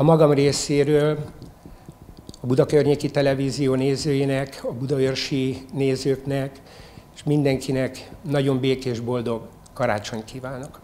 A magam részéről a Budakörnyéki Televízió nézőinek, a budaörsi nézőknek, és mindenkinek nagyon békés, boldog karácsony kívánok.